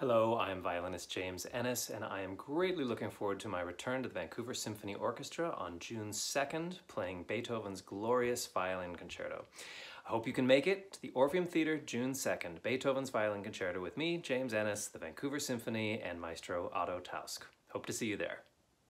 Hello, I am violinist James Ehnes, and I am greatly looking forward to my return to the Vancouver Symphony Orchestra on June 2nd, playing Beethoven's glorious violin concerto. I hope you can make it to the Orpheum Theatre June 2nd, Beethoven's Violin Concerto with me, James Ehnes, the Vancouver Symphony, and Maestro Otto Tausk. Hope to see you there.